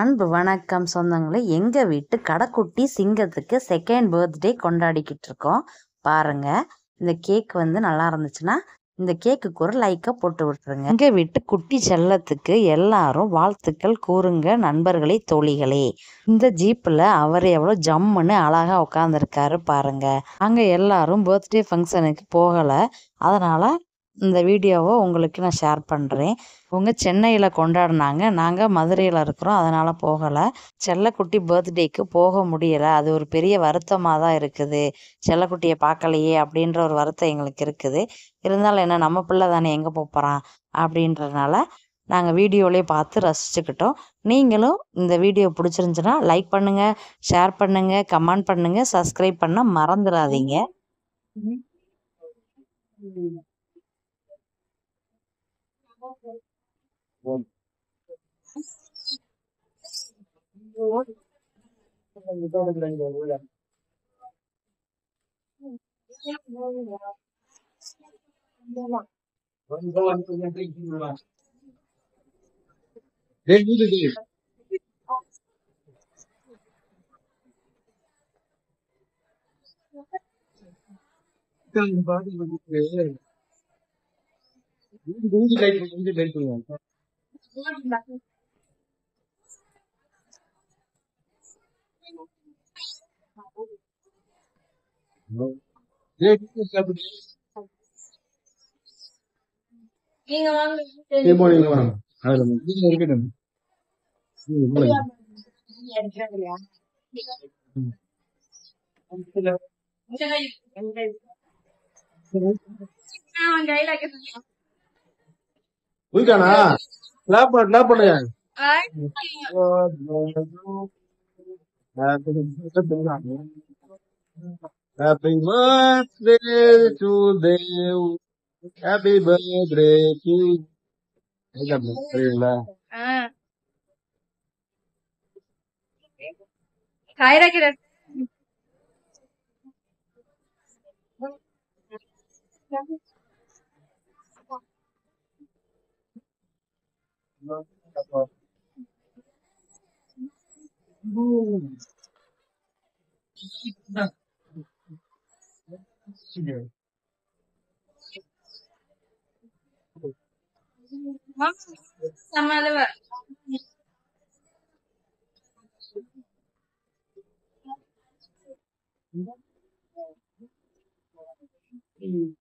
அன்பு வணக்கம் சொந்தங்களே. எங்கள் வீட்டு கடைக்குட்டி சிங்கத்துக்கு செகண்ட் பர்த்டே கொண்டாடிக்கிட்டு இருக்கோம். பாருங்க இந்த கேக் வந்து நல்லா இருந்துச்சுன்னா இந்த கேக்குக்கு ஒரு லைக்கை போட்டு விட்டுருங்க. எங்கள் வீட்டு குட்டி செல்லத்துக்கு எல்லாரும் வாழ்த்துக்கள் கூறுங்க நண்பர்களே தோழிகளே. இந்த ஜீப்பில் அவர் எவ்வளோ ஜம்முன்னு அழகாக உட்காந்துருக்காரு பாருங்க. அங்கே எல்லாரும் பர்த்டே ஃபங்க்ஷனுக்கு போகலை. அதனால் இந்த வீடியோவை உங்களுக்கு நான் ஷேர் பண்ணுறேன் உங்கள் சென்னையில் கொண்டாடினாங்க. நாங்கள் மதுரையில் இருக்கிறோம். அதனால் போகலை. செல்லக்குட்டி பர்த்டேக்கு போக முடியலை. அது ஒரு பெரிய வருத்தமாக தான் இருக்குது. செல்லக்குட்டியை பார்க்கலையே அப்படின்ற ஒரு வருத்தம் எங்களுக்கு இருக்குது. இருந்தாலும் என்ன நம்ம பிள்ளை தானே எங்கே போகிறான் அப்படின்றதுனால நாங்கள் வீடியோலேயே பார்த்து ரசிச்சுக்கிட்டோம். நீங்களும் இந்த வீடியோ பிடிச்சிருந்துச்சுன்னா லைக் பண்ணுங்கள் ஷேர் பண்ணுங்கள் கமெண்ட் பண்ணுங்கள் சப்ஸ்கிரைப் பண்ண மறந்துடாதீங்க. 我，我，现在你到那边去玩了。嗯。你玩什么？你玩哪？我你说，你昨天被欺负了。被欺负的。让你把你的职位。Morning, morning. அதுல நீங்க இருக்கட்டும். நீங்க போங்க. போயிட்டானா கிளாப் பண்ண கிளாப் பண்ணுங்க Happy birthday to them. Happy birthday to சரிங்களா sama lewat Hmm.